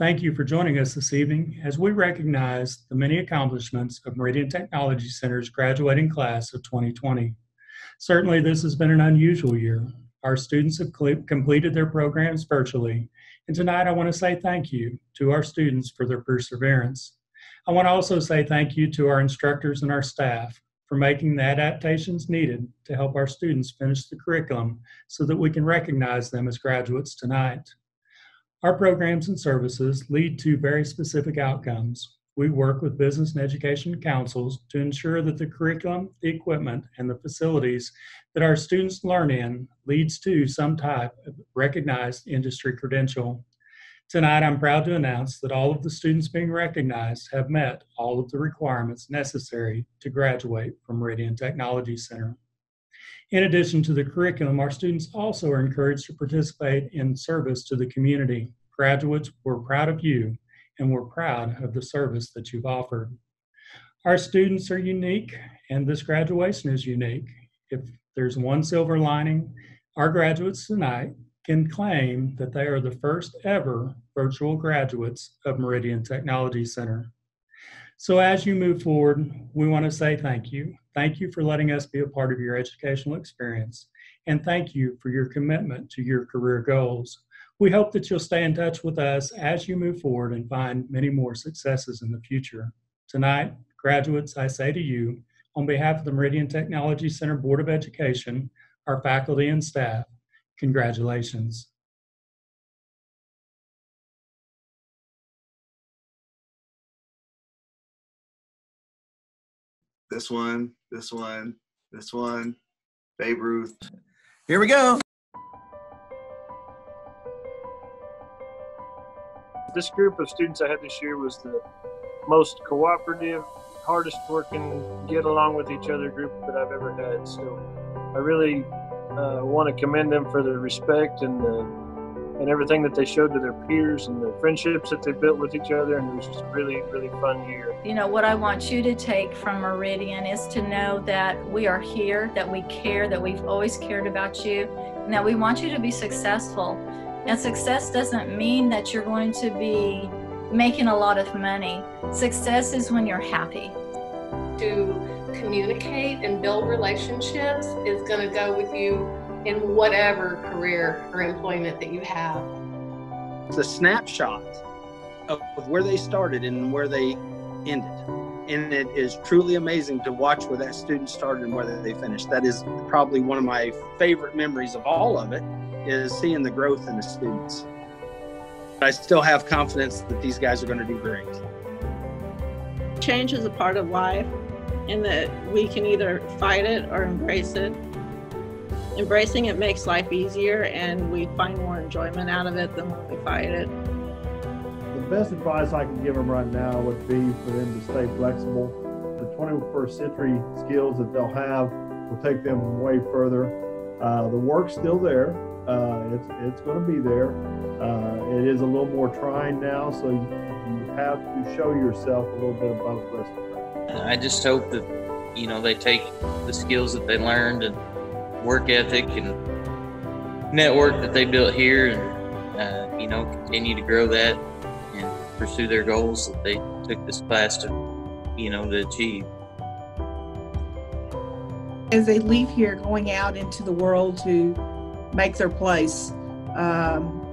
Thank you for joining us this evening as we recognize the many accomplishments of Meridian Technology Center's graduating class of 2020. Certainly, this has been an unusual year. Our students have completed their programs virtually, and tonight I want to say thank you to our students for their perseverance. I want to also say thank you to our instructors and our staff for making the adaptations needed to help our students finish the curriculum so that we can recognize them as graduates tonight. Our programs and services lead to very specific outcomes. We work with business and education councils to ensure that the curriculum, the equipment, and the facilities that our students learn in leads to some type of recognized industry credential. Tonight, I'm proud to announce that all of the students being recognized have met all of the requirements necessary to graduate from Meridian Technology Center. In addition to the curriculum, our students also are encouraged to participate in service to the community. Graduates, we're proud of you and we're proud of the service that you've offered. Our students are unique and this graduation is unique. If there's one silver lining, our graduates tonight can claim that they are the first ever virtual graduates of Meridian Technology Center. So as you move forward, we want to say thank you. Thank you for letting us be a part of your educational experience. And thank you for your commitment to your career goals. We hope that you'll stay in touch with us as you move forward and find many more successes in the future. Tonight, graduates, I say to you, on behalf of the Meridian Technology Center Board of Education, our faculty and staff, congratulations. this one, this one, this one, Babe Ruth. Here we go. This group of students I had this year was the most cooperative, hardest working, get along with each other group that I've ever had. So I really uh, want to commend them for the respect and the and everything that they showed to their peers and the friendships that they built with each other. And it was just a really, really fun year. You know, what I want you to take from Meridian is to know that we are here, that we care, that we've always cared about you, and that we want you to be successful. And success doesn't mean that you're going to be making a lot of money. Success is when you're happy. To communicate and build relationships is going to go with you in whatever career or employment that you have. It's a snapshot of, of where they started and where they ended. And it is truly amazing to watch where that student started and where they finished. That is probably one of my favorite memories of all of it is seeing the growth in the students. I still have confidence that these guys are going to do great. Change is a part of life and that we can either fight it or embrace it embracing it makes life easier and we find more enjoyment out of it than when we fight it. The best advice I can give them right now would be for them to stay flexible. The 21st century skills that they'll have will take them way further. Uh, the work's still there. Uh, it's it's going to be there. Uh, it is a little more trying now, so you, you have to show yourself a little bit above the rest of them. I just hope that you know they take the skills that they learned and work ethic and network that they built here and uh, you know continue to grow that and pursue their goals that they took this class to you know to achieve as they leave here going out into the world to make their place um,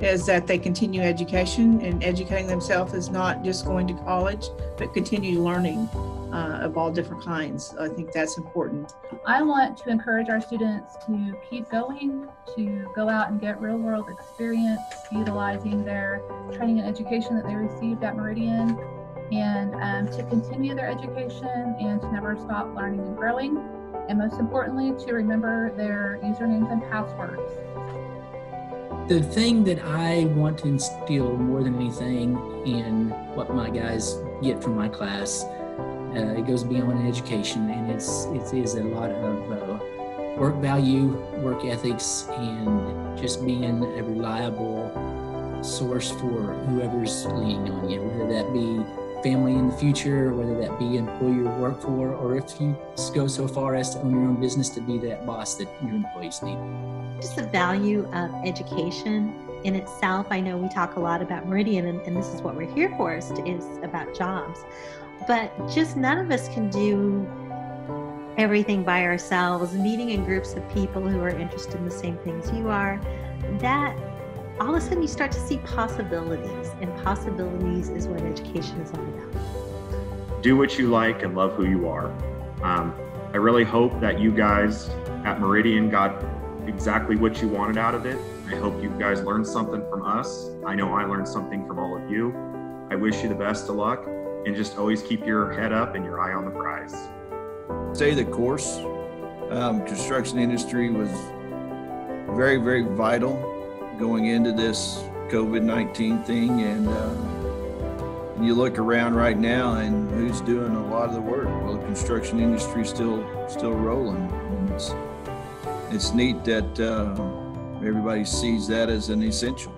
is that they continue education and educating themselves is not just going to college but continue learning uh, of all different kinds. I think that's important. I want to encourage our students to keep going, to go out and get real world experience, utilizing their training and education that they received at Meridian, and um, to continue their education and to never stop learning and growing. And most importantly, to remember their usernames and passwords. The thing that I want to instill more than anything in what my guys get from my class uh, it goes beyond education, and it's it is a lot of uh, work value, work ethics, and just being a reliable source for whoever's leaning on you, whether that be family in the future, whether that be employer you work for, or if you go so far as to own your own business to be that boss that your employees need. Just the value of education in itself. I know we talk a lot about Meridian, and, and this is what we're here for is, is about jobs. But just none of us can do everything by ourselves. Meeting in groups of people who are interested in the same things you are, that all of a sudden you start to see possibilities, and possibilities is what education is all about. Do what you like and love who you are. Um, I really hope that you guys at Meridian got exactly what you wanted out of it. I hope you guys learned something from us. I know I learned something from all of you. I wish you the best of luck and just always keep your head up and your eye on the prize. Stay the course. Um, construction industry was very, very vital going into this COVID 19 thing. And uh, you look around right now and who's doing a lot of the work? Well, the construction industry still, still rolling. And it's, it's neat that uh, everybody sees that as an essential.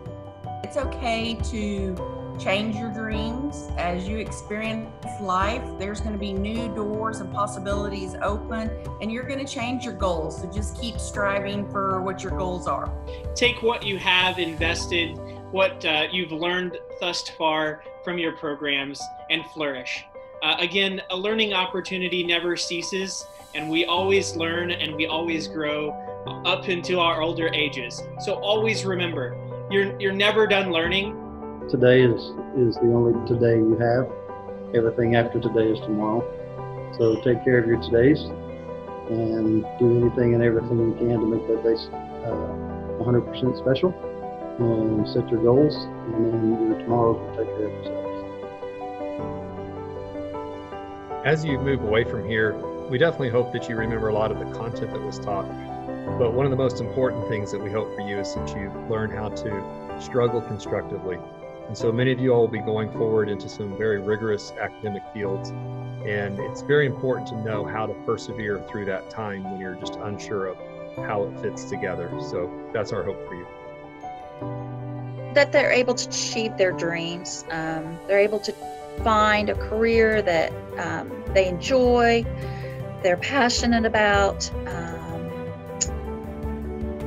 It's okay to change your dreams as you experience life. There's going to be new doors and possibilities open, and you're going to change your goals. So just keep striving for what your goals are. Take what you have invested, what uh, you've learned thus far from your programs, and flourish. Uh, again, a learning opportunity never ceases, and we always learn and we always grow up into our older ages. So always remember, you're, you're never done learning today is is the only today you have. Everything after today is tomorrow. So take care of your todays and do anything and everything you can to make that day uh, 100% special. And set your goals, and then your tomorrows will take care of themselves. As you move away from here, we definitely hope that you remember a lot of the content that was taught. But one of the most important things that we hope for you is that you learn how to struggle constructively and so many of you all will be going forward into some very rigorous academic fields. And it's very important to know how to persevere through that time when you're just unsure of how it fits together. So that's our hope for you. That they're able to achieve their dreams. Um, they're able to find a career that um, they enjoy, they're passionate about, um,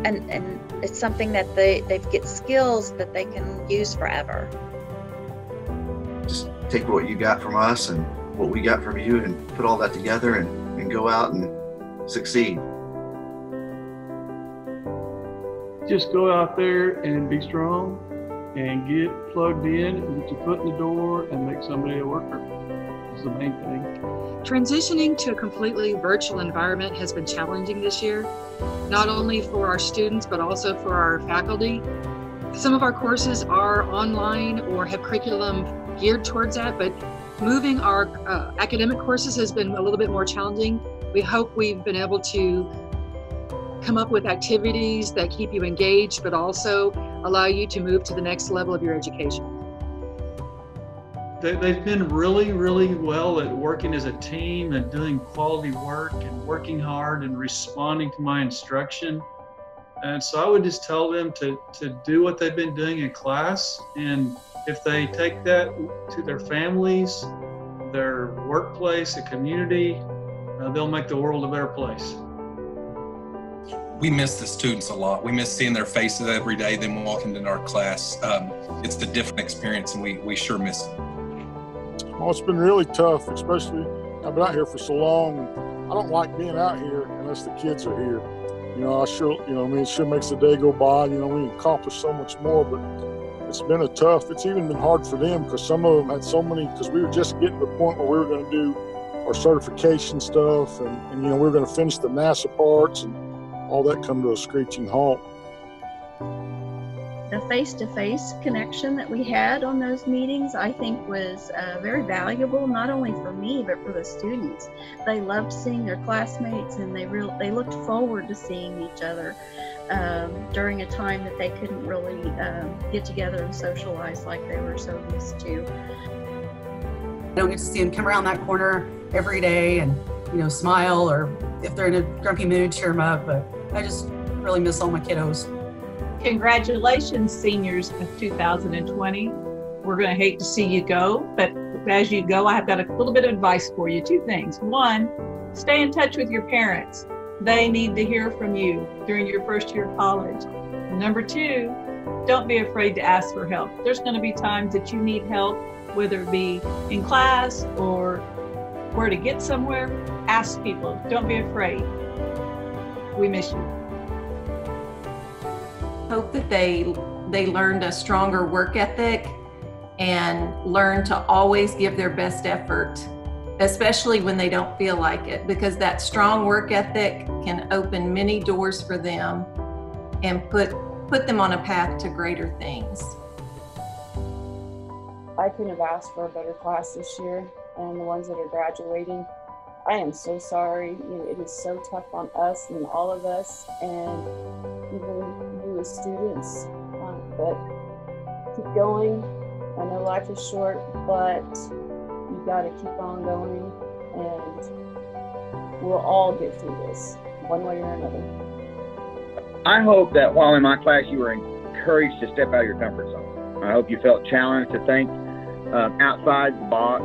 and, and it's something that they, they get skills that they can use forever. Just take what you got from us and what we got from you and put all that together and, and go out and succeed. Just go out there and be strong and get plugged in and get your foot in the door and make somebody a worker. Is the main thing. Transitioning to a completely virtual environment has been challenging this year, not only for our students, but also for our faculty. Some of our courses are online or have curriculum geared towards that, but moving our uh, academic courses has been a little bit more challenging. We hope we've been able to come up with activities that keep you engaged, but also allow you to move to the next level of your education they, have been really, really well at working as a team and doing quality work and working hard and responding to my instruction. And so I would just tell them to, to do what they've been doing in class. And if they take that to their families, their workplace, the community, uh, they'll make the world a better place. We miss the students a lot. We miss seeing their faces every day, them walking into our class. Um, it's a different experience, and we, we sure miss it. Well, it's been really tough, especially I've been out here for so long. I don't like being out here unless the kids are here. You know, I sure, you know, I mean, it sure makes the day go by. You know, we accomplish so much more, but it's been a tough. It's even been hard for them because some of them had so many. Because we were just getting to the point where we were going to do our certification stuff, and, and you know, we were going to finish the NASA parts, and all that come to a screeching halt the face-to-face connection that we had on those meetings i think was uh, very valuable not only for me but for the students. They loved seeing their classmates and they real they looked forward to seeing each other um, during a time that they couldn't really um, get together and socialize like they were so used to. I don't get to see them come around that corner every day and you know smile or if they're in a grumpy mood cheer them up but i just really miss all my kiddos Congratulations, seniors of 2020. We're going to hate to see you go, but as you go, I have got a little bit of advice for you. Two things. One, stay in touch with your parents. They need to hear from you during your first year of college. Number two, don't be afraid to ask for help. There's going to be times that you need help, whether it be in class or where to get somewhere. Ask people. Don't be afraid. We miss you. Hope that they they learned a stronger work ethic and learn to always give their best effort, especially when they don't feel like it, because that strong work ethic can open many doors for them and put put them on a path to greater things. I couldn't have asked for a better class this year, and the ones that are graduating. I am so sorry. It is so tough on us and all of us, and even students. Um, but keep going. I know life is short, but you got to keep on going, and we'll all get through this one way or another. I hope that while in my class you were encouraged to step out of your comfort zone. I hope you felt challenged to think uh, outside the box.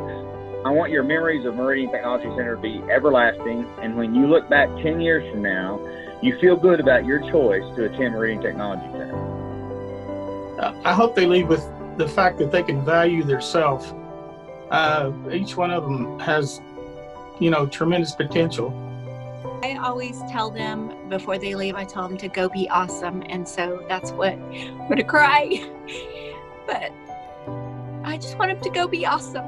I want your memories of Meridian Technology Center to be everlasting, and when you look back 10 years from now, you feel good about your choice to attend Meridian Technology Center. Uh, I hope they leave with the fact that they can value their self. Uh, each one of them has, you know, tremendous potential. I always tell them before they leave, I tell them to go be awesome. And so that's what I'm going to cry. but I just want them to go be awesome.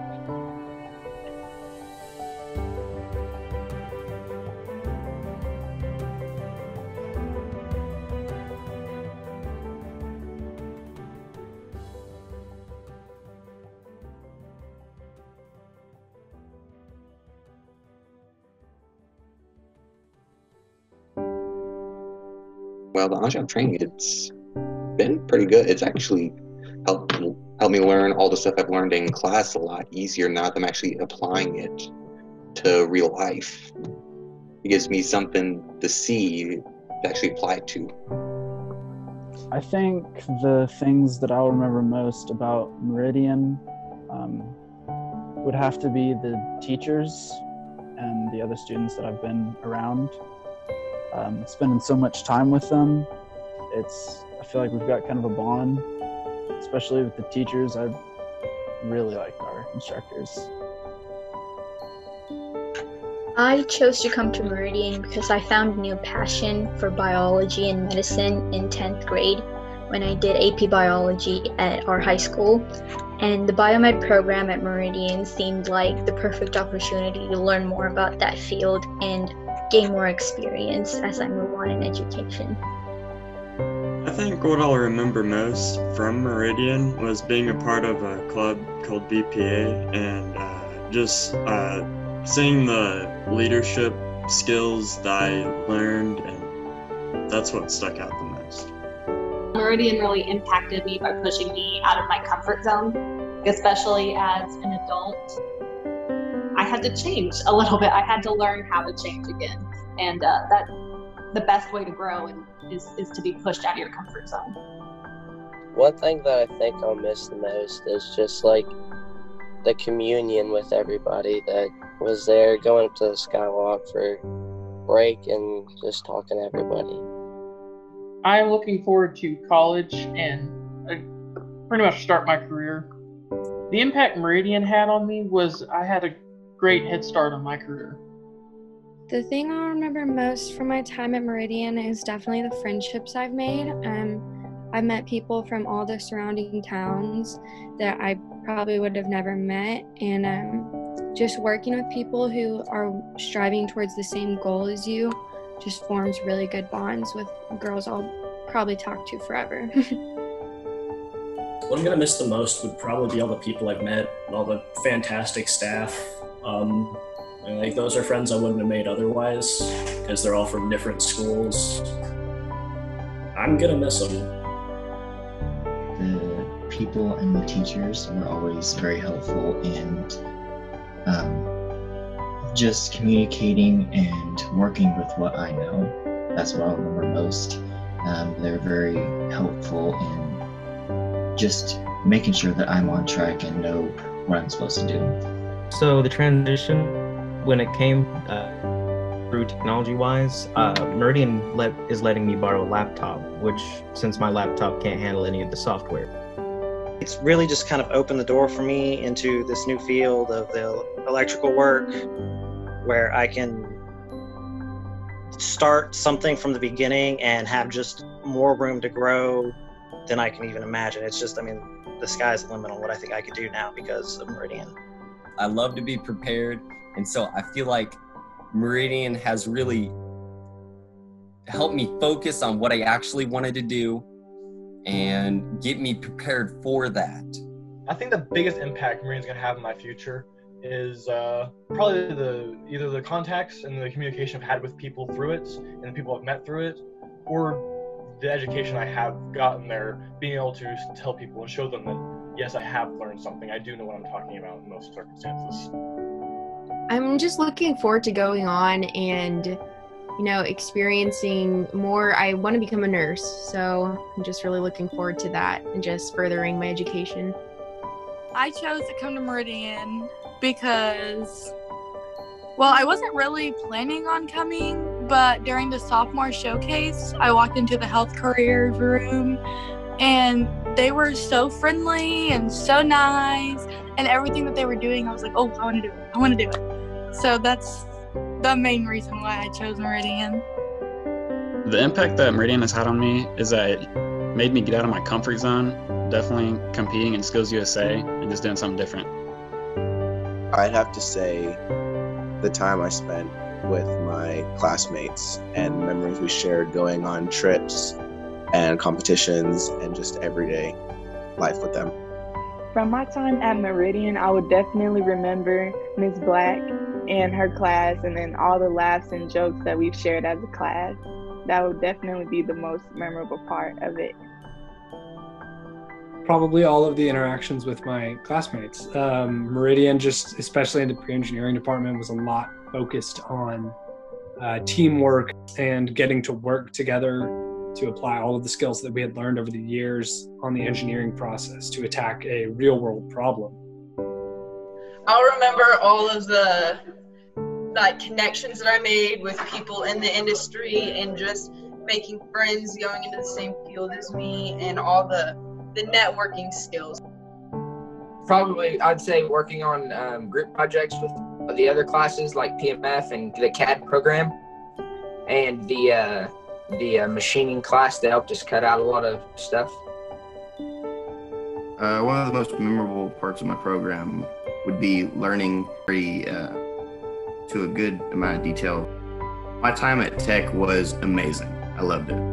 Well, the on-job training it's been pretty good. It's actually helped helped me learn all the stuff I've learned in class a lot easier now that I'm actually applying it to real life. It gives me something to see to actually apply to. I think the things that I'll remember most about Meridian um, would have to be the teachers and the other students that I've been around um, spending so much time with them. It's I feel like we've got kind of a bond, especially with the teachers. I've really liked our instructors. I chose to come to Meridian because I found a new passion for biology and medicine in 10th grade when I did AP biology at our high school. And the biomed program at Meridian seemed like the perfect opportunity to learn more about that field and gain more experience as I move on in education. I think what I'll remember most from Meridian was being a part of a club called BPA and uh, just uh, seeing the leadership skills that I learned, and that's what stuck out the most. Meridian really impacted me by pushing me out of my comfort zone, especially as an adult. I had to change a little bit. I had to learn how to change again, and uh, that the best way to grow and is is to be pushed out of your comfort zone. One thing that I think I'll miss the most is just like the communion with everybody that was there, going up to the skywalk for break and just talking to everybody. I'm looking forward to college and uh, pretty much start my career. The impact Meridian had on me was I had a great head start on my career. The thing I'll remember most from my time at Meridian is definitely the friendships I've made. Um, I've met people from all the surrounding towns that I probably would have never met, and um, just working with people who are striving towards the same goal as you just forms really good bonds with girls I'll probably talk to forever. what I'm gonna miss the most would probably be all the people I've met, all the fantastic staff, um, like those are friends I wouldn't have made otherwise because they're all from different schools. I'm gonna miss them. The people and the teachers were always very helpful and um, just communicating and working with what I know. That's what I remember most. Um, they're very helpful in just making sure that I'm on track and know what I'm supposed to do. So the transition, when it came, uh, through technology wise. Uh, Meridian let, is letting me borrow a laptop, which, since my laptop can't handle any of the software. It's really just kind of opened the door for me into this new field of the electrical work where I can start something from the beginning and have just more room to grow than I can even imagine. It's just, I mean, the sky's the limit on what I think I could do now because of Meridian. I love to be prepared. And so I feel like Meridian has really helped me focus on what I actually wanted to do and get me prepared for that. I think the biggest impact Meridian's going to have in my future is uh, probably the either the contacts and the communication I've had with people through it and the people I've met through it, or the education I have gotten there, being able to tell people and show them that yes, I have learned something. I do know what I'm talking about in most circumstances. I'm just looking forward to going on and, you know, experiencing more. I want to become a nurse, so I'm just really looking forward to that and just furthering my education. I chose to come to Meridian because, well, I wasn't really planning on coming, but during the sophomore showcase, I walked into the health careers room and they were so friendly and so nice and everything that they were doing, I was like, oh, I want to do it. I want to do it. So that's the main reason why I chose Meridian. The impact that Meridian has had on me is that it made me get out of my comfort zone, definitely competing in Skills USA and just doing something different. I'd have to say the time I spent with my classmates and memories we shared going on trips and competitions and just everyday life with them. From my time at Meridian, I would definitely remember Ms. Black and her class, and then all the laughs and jokes that we've shared as a class. That would definitely be the most memorable part of it. Probably all of the interactions with my classmates. Um, Meridian, just especially in the pre engineering department, was a lot focused on uh, teamwork and getting to work together to apply all of the skills that we had learned over the years on the engineering process to attack a real world problem. I'll remember all of the like connections that I made with people in the industry and just making friends going into the same field as me and all the the networking skills. Probably, I'd say working on um, group projects with the other classes like PMF and the CAD program, and the uh, the uh, machining class that helped us cut out a lot of stuff. Uh, one of the most memorable parts of my program would be learning very uh, to a good amount of detail. My time at Tech was amazing. I loved it.